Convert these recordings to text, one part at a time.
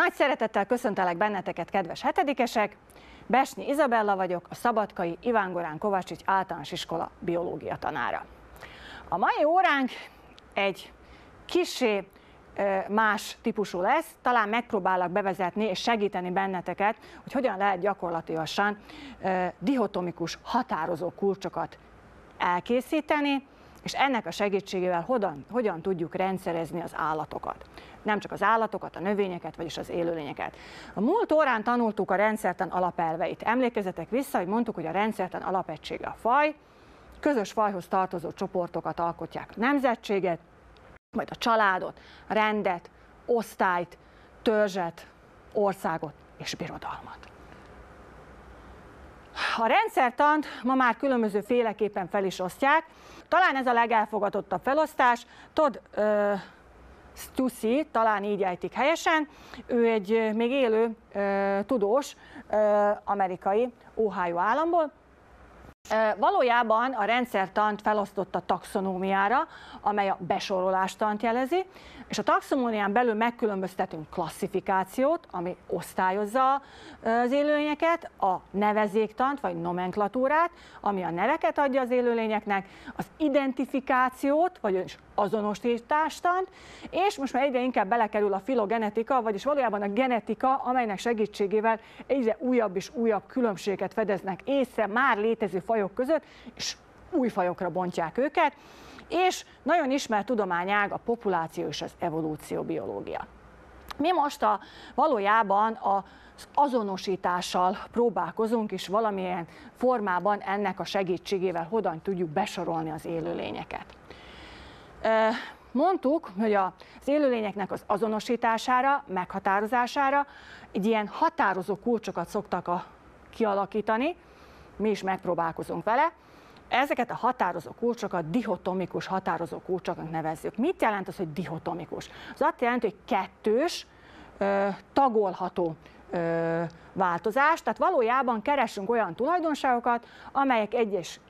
Nagy szeretettel köszöntelek benneteket, kedves hetedikesek! Besnyi Izabella vagyok, a Szabadkai Iván Gorán Kovácsics általános iskola biológia tanára. A mai óránk egy kisé más típusú lesz, talán megpróbálok bevezetni és segíteni benneteket, hogy hogyan lehet gyakorlatilag dihotomikus határozó kulcsokat elkészíteni, és ennek a segítségével hogyan, hogyan tudjuk rendszerezni az állatokat. Nem csak az állatokat, a növényeket, vagyis az élőlényeket. A múlt órán tanultuk a rendszertan alapelveit. Emlékezzetek vissza, hogy mondtuk, hogy a rendszertan alapegysége a faj, közös fajhoz tartozó csoportokat alkotják a nemzetséget, majd a családot, rendet, osztályt, törzset, országot és birodalmat. A rendszertant ma már különböző féleképpen fel is osztják. Talán ez a legelfogadottabb felosztás. Todd Stussy, talán így ejtik helyesen, ő egy még élő tudós amerikai Ohio államból, Valójában a rendszertant felosztotta taxonómiára, amely a besorolást jelezi, és a taxonómián belül megkülönböztetünk klasszifikációt, ami osztályozza az élőlényeket, a nevezéktant vagy nomenklatúrát, ami a neveket adja az élőlényeknek, az identifikációt, vagyis azonosítástant, és most már egyre inkább belekerül a filogenetika, vagyis valójában a genetika, amelynek segítségével egyre újabb és újabb különbséget fedeznek észre már létező fajok között, és új fajokra bontják őket, és nagyon ismert tudományág a populáció és az evolúció biológia. Mi most a, valójában az azonosítással próbálkozunk, és valamilyen formában ennek a segítségével hogyan tudjuk besorolni az élőlényeket. Mondtuk, hogy az élőlényeknek az azonosítására, meghatározására egy ilyen határozó kulcsokat szoktak a, kialakítani, mi is megpróbálkozunk vele. Ezeket a határozó kulcsokat dihotomikus határozó kulcsoknak nevezzük. Mit jelent az, hogy dihotomikus? Az azt jelenti, hogy kettős, tagolható változás, tehát valójában keresünk olyan tulajdonságokat, amelyek egyes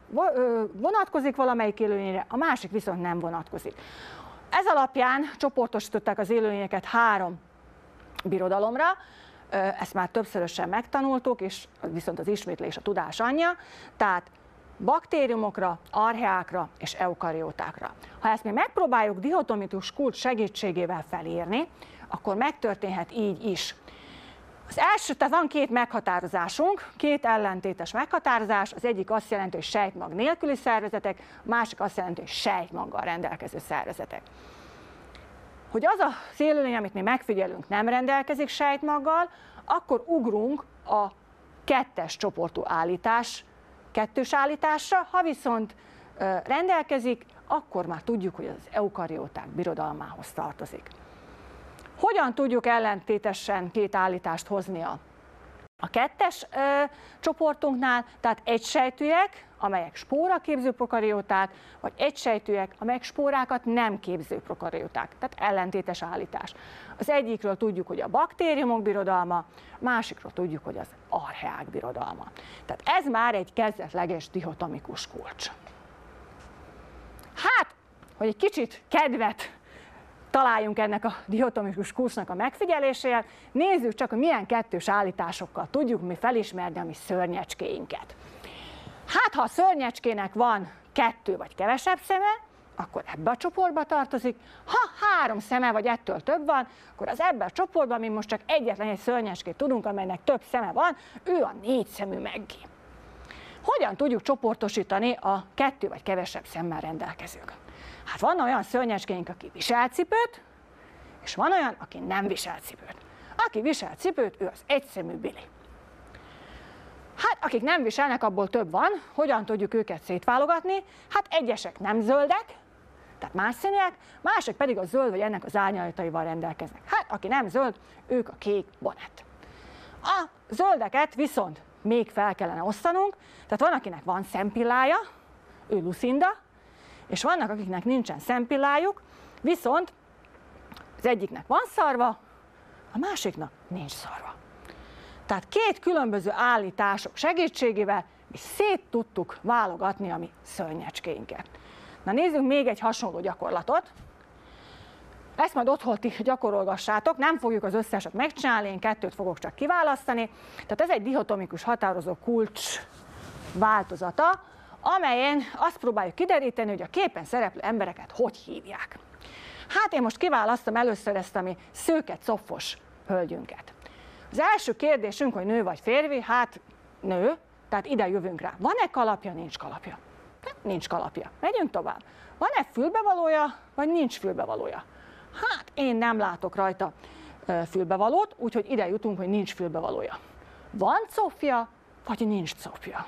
vonatkozik valamelyik élőlényre, a másik viszont nem vonatkozik. Ez alapján csoportosították az élőlényeket három birodalomra, ezt már többszörösen megtanultuk, és viszont az ismétlés a tudás anyja, tehát baktériumokra, archeákra és eukariótákra. Ha ezt mi megpróbáljuk dihotomikus kulcs segítségével felírni, akkor megtörténhet így is. Az első, tehát van két meghatározásunk, két ellentétes meghatározás, az egyik azt jelenti, hogy sejtmag nélküli szervezetek, a másik azt jelenti, hogy sejtmaggal rendelkező szervezetek. Hogy az a élőlény, amit mi megfigyelünk, nem rendelkezik sejtmaggal, akkor ugrunk a kettes csoportú állítás, kettős állításra, ha viszont rendelkezik, akkor már tudjuk, hogy az eukarióták birodalmához tartozik. Hogyan tudjuk ellentétesen két állítást hozni a, a kettes ö, csoportunknál, tehát egysejtűek, amelyek spóra képző prokarióták, vagy egysejtűek, amelyek spórákat nem képző prokarióták, tehát ellentétes állítás. Az egyikről tudjuk, hogy a baktériumok birodalma, másikról tudjuk, hogy az archeák birodalma. Tehát ez már egy kezdetleges dihotomikus kulcs. Hát, hogy egy kicsit kedvet találjunk ennek a dihotomikus kursnak a megfigyeléséhez, nézzük csak, hogy milyen kettős állításokkal tudjuk mi felismerni a mi szörnyecskéinket. Hát, ha a szörnyecskének van kettő vagy kevesebb szeme, akkor ebbe a csoportba tartozik. Ha három szeme vagy ettől több van, akkor az ebben a csoportban mi most csak egyetlen egy szörnyecskét tudunk, amelynek több szeme van, ő a négy szemű meggi. Hogyan tudjuk csoportosítani a kettő vagy kevesebb szemmel rendelkezők? Hát van olyan szörnyecskénk, aki visel cipőt, és van olyan, aki nem visel cipőt. Aki visel cipőt, ő az egyszemű Billy. Hát akik nem viselnek, abból több van. Hogyan tudjuk őket szétválogatni? Hát egyesek nem zöldek, tehát más színűek, mások pedig a zöld vagy ennek az árnyalataival rendelkeznek. Hát aki nem zöld, ők a kék bonnet. A zöldeket viszont még fel kellene osztanunk, tehát van, akinek van szempillája, ő Lucinda, és vannak, akiknek nincsen szempillájuk, viszont az egyiknek van szarva, a másiknak nincs szarva. Tehát két különböző állítások segítségével mi szét tudtuk válogatni a mi szörnyecskéinket. Na nézzünk még egy hasonló gyakorlatot. Ezt majd otthon ti gyakorolgassátok, nem fogjuk az összeset megcsinálni, én kettőt fogok csak kiválasztani. Tehát ez egy dihotomikus határozó kulcs változata, amelyen azt próbáljuk kideríteni, hogy a képen szereplő embereket hogy hívják. Hát én most kiválasztom először ezt a mi szőke cofos hölgyünket. Az első kérdésünk, hogy nő vagy férfi, hát nő, tehát ide jövünk rá. Van-e kalapja, nincs kalapja? Hát, nincs kalapja. Megyünk tovább. Van-e fülbevalója, vagy nincs fülbevalója? Hát én nem látok rajta fülbevalót, úgyhogy ide jutunk, hogy nincs fülbevalója. Van cofja, vagy nincs cofja?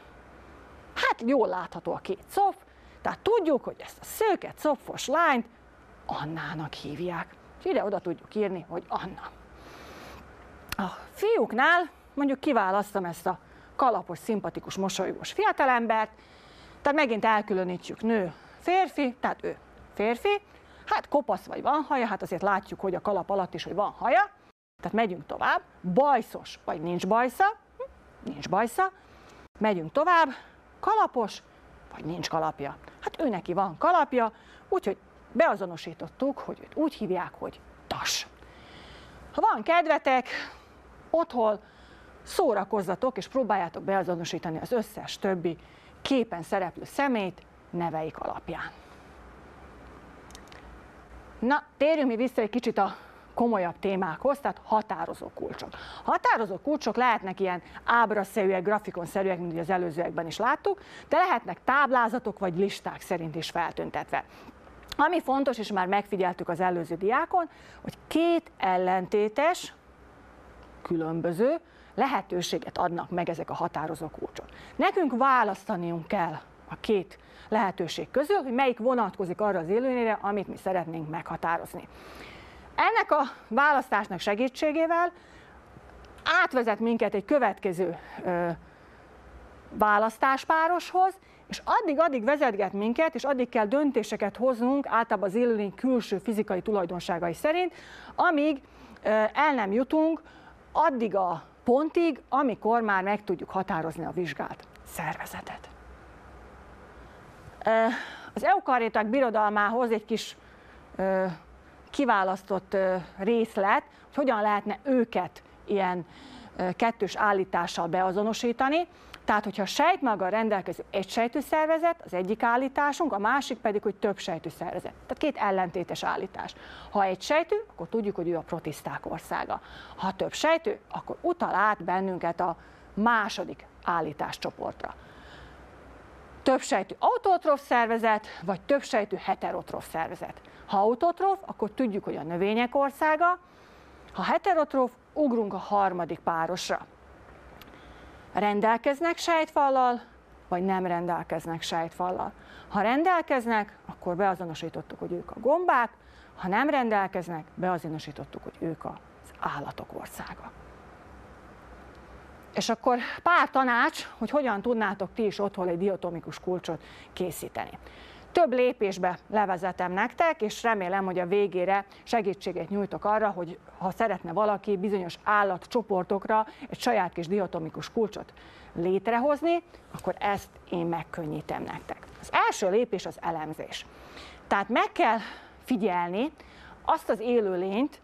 Hát jól látható a két cof, tehát tudjuk, hogy ezt a szőke cofos lányt Annának hívják. És ide-oda tudjuk írni, hogy Anna. A fiúknál mondjuk kiválasztom ezt a kalapos, szimpatikus, mosolygós fiatalembert, tehát megint elkülönítjük nő, férfi, tehát ő férfi, hát kopasz vagy van haja, hát azért látjuk, hogy a kalap alatt is, hogy van haja, tehát megyünk tovább, bajszos vagy nincs bajsza, hm, nincs bajsza, megyünk tovább, kalapos vagy nincs kalapja. Hát ő neki van kalapja, úgyhogy beazonosítottuk, hogy őt úgy hívják, hogy tas. Ha van kedvetek, otthon szórakozzatok, és próbáljátok beazonosítani az összes többi képen szereplő szemét neveik alapján. Na, térjünk mi vissza egy kicsit a komolyabb témákhoz, tehát határozó kulcsok. Határozó kulcsok lehetnek ilyen ábraszerűek, grafikonszerűek, mint az előzőekben is láttuk, de lehetnek táblázatok vagy listák szerint is feltüntetve. Ami fontos, és már megfigyeltük az előző diákon, hogy két ellentétes, különböző lehetőséget adnak meg ezek a határozó kulcsok. Nekünk választaniunk kell a két lehetőség közül, hogy melyik vonatkozik arra az élőlényre, amit mi szeretnénk meghatározni. Ennek a választásnak segítségével átvezet minket egy következő ö, választáspároshoz, és addig-addig vezetget minket, és addig kell döntéseket hoznunk, általában az élőlény külső fizikai tulajdonságai szerint, amíg el nem jutunk addig a pontig, amikor már meg tudjuk határozni a vizsgált szervezetet. Az eukariták birodalmához egy kis kiválasztott részlet, hogy hogyan lehetne őket ilyen kettős állítással beazonosítani. Tehát, hogyha sejtmaggal rendelkező sejtű szervezet, az egyik állításunk, a másik pedig, hogy több sejtű szervezet. Tehát két ellentétes állítás. Ha egy sejtű, akkor tudjuk, hogy ő a protiszták országa. Ha több sejtű, akkor utal át bennünket a második állításcsoportra. Több sejtű autotrof szervezet, vagy több sejtű heterotrof szervezet. Ha autotrof, akkor tudjuk, hogy a növények országa, ha heterotrof, ugrunk a harmadik párosra rendelkeznek sejtfallal, vagy nem rendelkeznek sejtfallal. Ha rendelkeznek, akkor beazonosítottuk, hogy ők a gombák, ha nem rendelkeznek, beazonosítottuk, hogy ők az állatok országa. És akkor pár tanács, hogy hogyan tudnátok ti is otthon egy diotomikus kulcsot készíteni. Több lépésbe levezetem nektek, és remélem, hogy a végére segítséget nyújtok arra, hogy ha szeretne valaki bizonyos állatcsoportokra egy saját kis diatomikus kulcsot létrehozni, akkor ezt én megkönnyítem nektek. Az első lépés az elemzés. Tehát meg kell figyelni azt az élőlényt,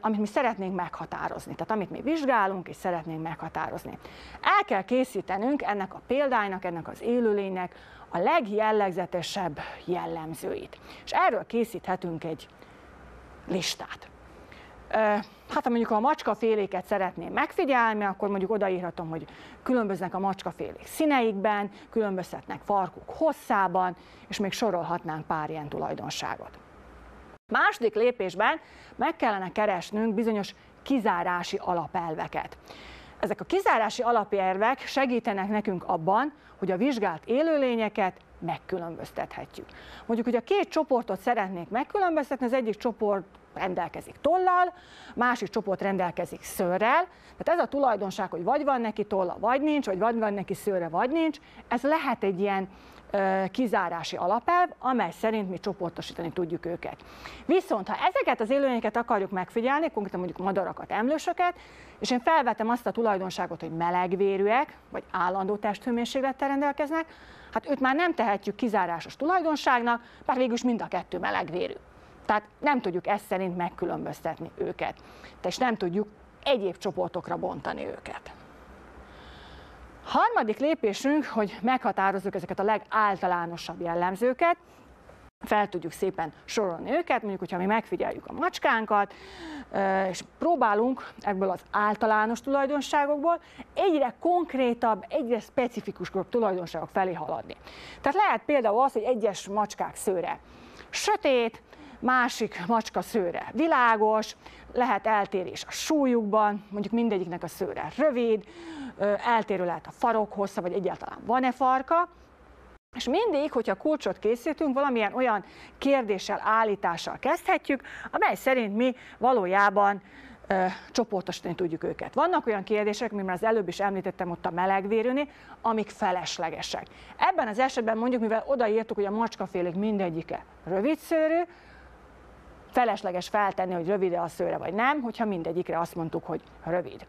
amit mi szeretnénk meghatározni, tehát amit mi vizsgálunk és szeretnénk meghatározni. El kell készítenünk ennek a példánynak, ennek az élőlénynek a legjellegzetesebb jellemzőit. És erről készíthetünk egy listát. Hát ha mondjuk a macskaféléket szeretném megfigyelni, akkor mondjuk odaírhatom, hogy különböznek a macskafélék színeikben, különbözhetnek farkuk hosszában, és még sorolhatnánk pár ilyen tulajdonságot. Második lépésben meg kellene keresnünk bizonyos kizárási alapelveket. Ezek a kizárási alapelvek segítenek nekünk abban, hogy a vizsgált élőlényeket megkülönböztethetjük. Mondjuk, hogy a két csoportot szeretnék megkülönböztetni, az egyik csoport rendelkezik tollal, másik csoport rendelkezik szőrrel. Tehát ez a tulajdonság, hogy vagy van neki tolla, vagy nincs, vagy vagy van neki szőre, vagy nincs, ez lehet egy ilyen kizárási alapelv, amely szerint mi csoportosítani tudjuk őket. Viszont ha ezeket az élőlényeket akarjuk megfigyelni, konkrétan mondjuk madarakat, emlősöket, és én felvetem azt a tulajdonságot, hogy melegvérűek, vagy állandó testhőmérséklettel rendelkeznek, hát őt már nem tehetjük kizárásos tulajdonságnak, bár végül is mind a kettő melegvérű. Tehát nem tudjuk ezt szerint megkülönböztetni őket. És nem tudjuk egyéb csoportokra bontani őket. Harmadik lépésünk, hogy meghatározzuk ezeket a legáltalánosabb jellemzőket, fel tudjuk szépen sorolni őket, mondjuk, hogyha mi megfigyeljük a macskánkat, és próbálunk ebből az általános tulajdonságokból egyre konkrétabb, egyre specifikusabb tulajdonságok felé haladni. Tehát lehet például az, hogy egyes macskák szőre sötét, másik macska szőre világos, lehet eltérés a súlyukban, mondjuk mindegyiknek a szőre rövid, eltérő lehet a farok hossza, vagy egyáltalán van-e farka, és mindig, hogyha kulcsot készítünk, valamilyen olyan kérdéssel, állítással kezdhetjük, amely szerint mi valójában ö, csoportosítani tudjuk őket. Vannak olyan kérdések, mint az előbb is említettem ott a melegvérűni, amik feleslegesek. Ebben az esetben mondjuk, mivel odaírtuk, hogy a macskafélék mindegyike rövidszőrű, felesleges feltenni, hogy rövide a szőre vagy nem, hogyha mindegyikre azt mondtuk, hogy rövid.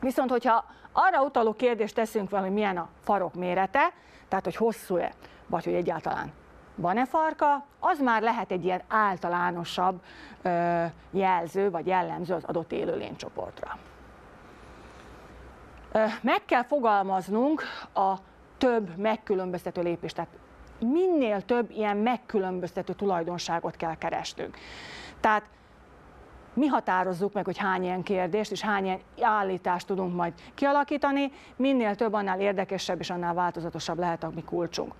Viszont, hogyha arra utaló kérdést teszünk valami, milyen a farok mérete, tehát hogy hosszú-e, vagy hogy egyáltalán van-e farka, az már lehet egy ilyen általánosabb ö, jelző vagy jellemző az adott élőlénycsoportra. Meg kell fogalmaznunk a több megkülönböztető lépést, tehát minél több ilyen megkülönböztető tulajdonságot kell keresnünk. Tehát mi határozzuk meg, hogy hány ilyen kérdést és hány ilyen állítást tudunk majd kialakítani, minél több, annál érdekesebb és annál változatosabb lehet a mi kulcsunk.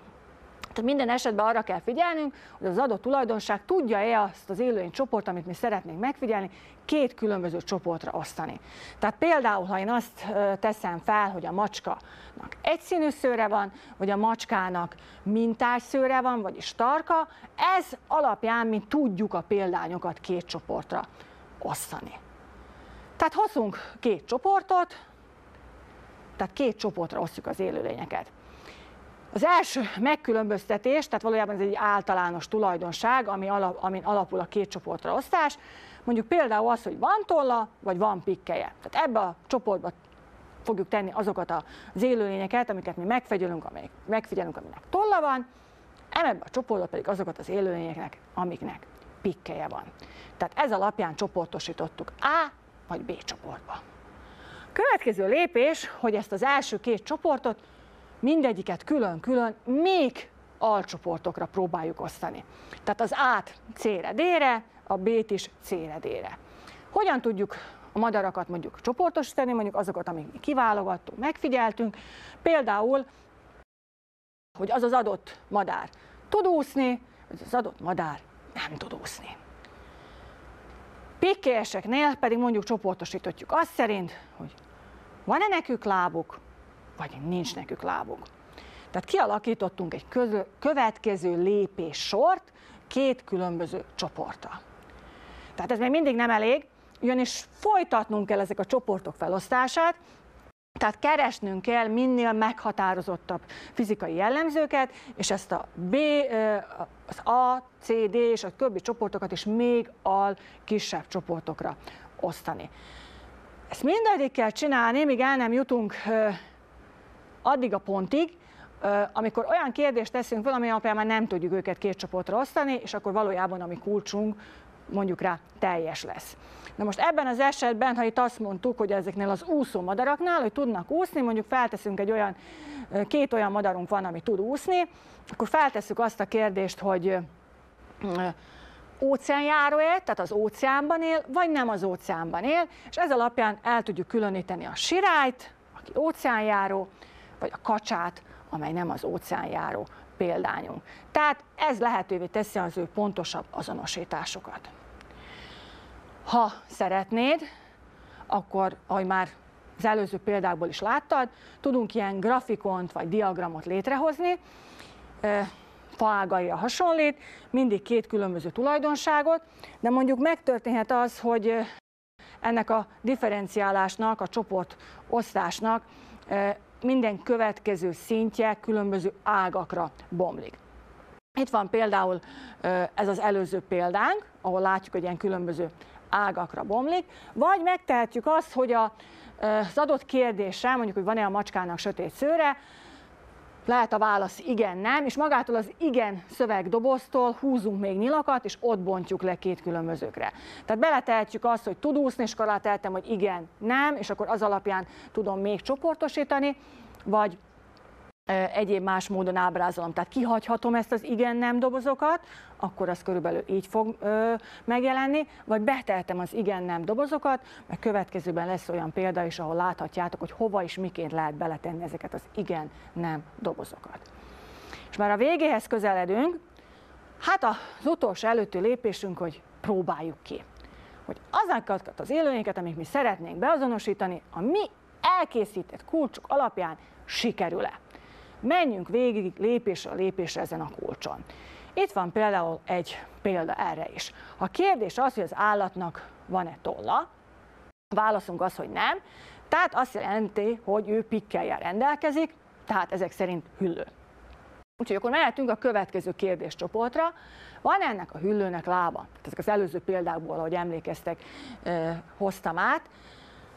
Tehát minden esetben arra kell figyelnünk, hogy az adott tulajdonság tudja-e azt az élőlény csoport, amit mi szeretnénk megfigyelni, két különböző csoportra osztani. Tehát például, ha én azt teszem fel, hogy a macskának egyszínű szőre van, vagy a macskának mintás szőre van, vagyis tarka, ez alapján mi tudjuk a példányokat két csoportra osztani. Tehát hozunk két csoportot, tehát két csoportra osztjuk az élőlényeket. Az első megkülönböztetés, tehát valójában ez egy általános tulajdonság, ami alap, amin alapul a két csoportra osztás, mondjuk például az, hogy van tolla, vagy van pikkeje. Tehát ebbe a csoportba fogjuk tenni azokat az élőlényeket, amiket mi megfigyelünk, amelyek, megfigyelünk, aminek tolla van, ebbe a csoportba pedig azokat az élőlényeknek, amiknek pikkeje van. Tehát ez alapján csoportosítottuk A vagy B csoportba. Következő lépés, hogy ezt az első két csoportot mindegyiket külön-külön még alcsoportokra próbáljuk osztani. Tehát az A-t C-re, D-re, a B-t is C-re, D-re. Hogyan tudjuk a madarakat mondjuk csoportosítani, mondjuk azokat, amik kiválogattunk, megfigyeltünk, például, hogy az az adott madár tud úszni, az az adott madár nem tud úszni. Pikkelyeseknél pedig mondjuk csoportosítotjuk azt szerint, hogy van-e nekük lábuk, vagy nincs nekük lábuk. Tehát kialakítottunk egy következő lépés sort két különböző csoportra. Tehát ez még mindig nem elég, ugyanis folytatnunk kell ezek a csoportok felosztását, tehát keresnünk kell minél meghatározottabb fizikai jellemzőket, és ezt a B, az A, C, D és a többi csoportokat is még al kisebb csoportokra osztani. Ezt mindaddig kell csinálni, míg el nem jutunk addig a pontig, amikor olyan kérdést teszünk valami alapján már nem tudjuk őket két csoportra osztani, és akkor valójában a mi kulcsunk mondjuk rá teljes lesz. Na most ebben az esetben, ha itt azt mondtuk, hogy ezeknél az úszó madaraknál, hogy tudnak úszni, mondjuk felteszünk egy olyan, két olyan madarunk van, ami tud úszni, akkor feltesszük azt a kérdést, hogy óceánjáró-e, tehát az óceánban él, vagy nem az óceánban él, és ez alapján el tudjuk különíteni a sirályt, aki óceánjáró, vagy a kacsát, amely nem az óceánjáró példányunk. Tehát ez lehetővé teszi az ő pontosabb azonosításokat. Ha szeretnéd, akkor, ahogy már az előző példákból is láttad, tudunk ilyen grafikont vagy diagramot létrehozni, faágaira hasonlít, mindig két különböző tulajdonságot, de mondjuk megtörténhet az, hogy ennek a differenciálásnak, a csoport osztásnak minden következő szintje különböző ágakra bomlik. Itt van például ez az előző példánk, ahol látjuk, hogy ilyen különböző ágakra bomlik, vagy megtehetjük azt, hogy a, az adott kérdésre, mondjuk, hogy van-e a macskának sötét szőre, lehet a válasz igen, nem, és magától az igen szövegdoboztól húzunk még nyilakat, és ott bontjuk le két különbözőkre. Tehát beletehetjük azt, hogy tud úszni, és akkor hogy igen, nem, és akkor az alapján tudom még csoportosítani, vagy egyéb más módon ábrázolom. Tehát kihagyhatom ezt az igen-nem dobozokat, akkor az körülbelül így fog ö, megjelenni, vagy beteltem az igen-nem dobozokat, mert következőben lesz olyan példa is, ahol láthatjátok, hogy hova és miként lehet beletenni ezeket az igen-nem dobozokat. És már a végéhez közeledünk, hát az utolsó előtti lépésünk, hogy próbáljuk ki. Hogy azokat az élőlényeket, amik mi szeretnénk beazonosítani, a mi elkészített kulcsok alapján sikerül-e menjünk végig lépésről lépésre ezen a kulcson. Itt van például egy példa erre is. A kérdés az, hogy az állatnak van-e tolla, válaszunk az, hogy nem, tehát azt jelenti, hogy ő pikkeljen rendelkezik, tehát ezek szerint hüllő. Úgyhogy akkor mehetünk a következő kérdéscsoportra. Van ennek a hüllőnek lába? Ezek az előző példákból, ahogy emlékeztek, hoztam át.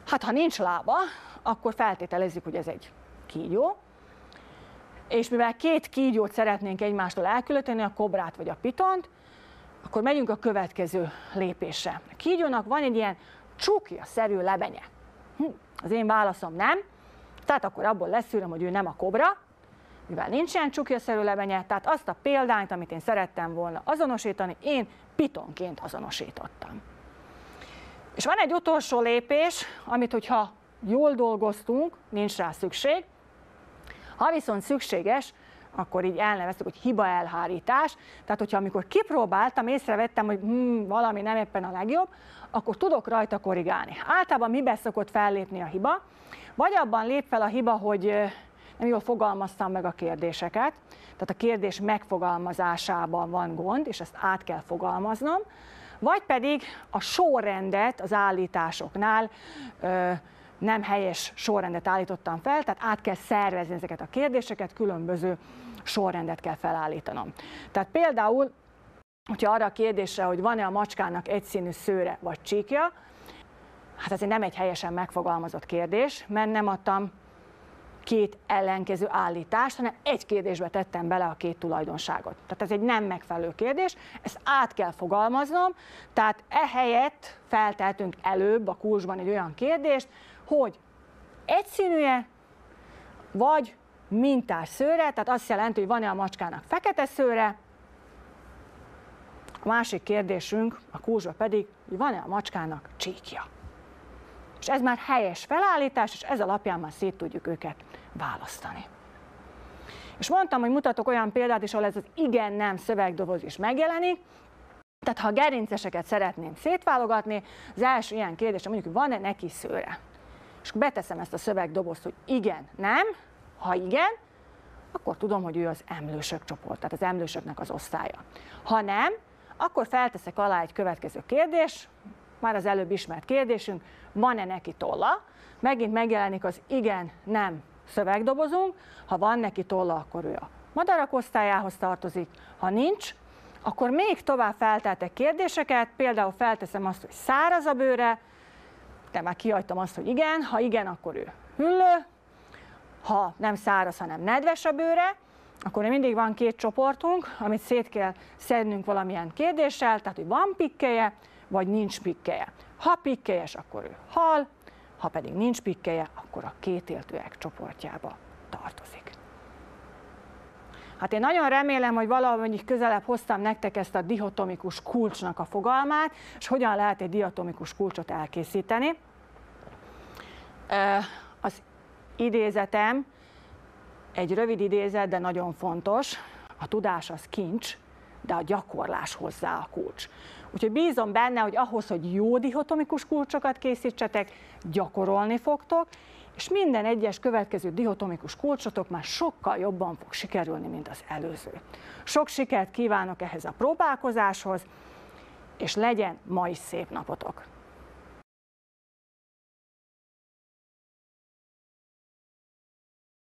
Hát ha nincs lába, akkor feltételezzük, hogy ez egy kígyó és mivel két kígyót szeretnénk egymástól elkülöteni, a kobrát vagy a pitont, akkor megyünk a következő lépésre. A kígyónak van egy ilyen csukja-szerű lebenye. Hm, az én válaszom nem, tehát akkor abból leszűröm, hogy ő nem a kobra, mivel nincs ilyen csukja-szerű lebenye, tehát azt a példányt, amit én szerettem volna azonosítani, én pitonként azonosítottam. És van egy utolsó lépés, amit hogyha jól dolgoztunk, nincs rá szükség, ha viszont szükséges, akkor így elneveztük, hogy hiba elhárítás. Tehát, hogyha amikor kipróbáltam, észrevettem, hogy hmm, valami nem éppen a legjobb, akkor tudok rajta korrigálni. Általában mibe szokott fellépni a hiba? Vagy abban lép fel a hiba, hogy nem jól fogalmaztam meg a kérdéseket, tehát a kérdés megfogalmazásában van gond, és ezt át kell fogalmaznom, vagy pedig a sorrendet az állításoknál nem helyes sorrendet állítottam fel, tehát át kell szervezni ezeket a kérdéseket, különböző sorrendet kell felállítanom. Tehát például, hogyha arra a kérdésre, hogy van-e a macskának egyszínű szőre vagy csíkja, hát ez nem egy helyesen megfogalmazott kérdés, mert nem adtam két ellenkező állítást, hanem egy kérdésbe tettem bele a két tulajdonságot. Tehát ez egy nem megfelelő kérdés, ezt át kell fogalmaznom, tehát ehelyett felteltünk előbb a kursban egy olyan kérdést, hogy egyszínűje, vagy mintás szőre, tehát azt jelenti, hogy van-e a macskának fekete szőre, a másik kérdésünk a kurzsba pedig, hogy van-e a macskának csíkja. És ez már helyes felállítás, és ez alapján már szét tudjuk őket választani. És mondtam, hogy mutatok olyan példát is, ahol ez az igen-nem szövegdoboz is megjelenik, tehát ha a gerinceseket szeretném szétválogatni, az első ilyen kérdés, mondjuk, van-e neki szőre? És beteszem ezt a szövegdobozt, hogy igen, nem, ha igen, akkor tudom, hogy ő az emlősök csoport, tehát az emlősöknek az osztálya. Ha nem, akkor felteszek alá egy következő kérdés, már az előbb ismert kérdésünk, van-e neki tolla? Megint megjelenik az igen, nem szövegdobozunk, ha van neki tolla, akkor ő a madarak osztályához tartozik, ha nincs, akkor még tovább felteltek kérdéseket, például felteszem azt, hogy száraz a bőre, de már kihagytam azt, hogy igen, ha igen, akkor ő hüllő, ha nem száraz, hanem nedves a bőre, akkor mindig van két csoportunk, amit szét kell szednünk valamilyen kérdéssel, tehát hogy van pikkeje, vagy nincs pikkeje. Ha pikkelyes, akkor ő hal, ha pedig nincs pikkeje, akkor a kétéltőek csoportjába tartozik. Hát én nagyon remélem, hogy valahogy közelebb hoztam nektek ezt a dihotomikus kulcsnak a fogalmát, és hogyan lehet egy dihotomikus kulcsot elkészíteni. Az idézetem egy rövid idézet, de nagyon fontos. A tudás az kincs, de a gyakorlás hozzá a kulcs. Úgyhogy bízom benne, hogy ahhoz, hogy jó dihotomikus kulcsokat készítsetek, gyakorolni fogtok, és minden egyes következő dihotomikus kulcsotok már sokkal jobban fog sikerülni, mint az előző. Sok sikert kívánok ehhez a próbálkozáshoz, és legyen ma is szép napotok!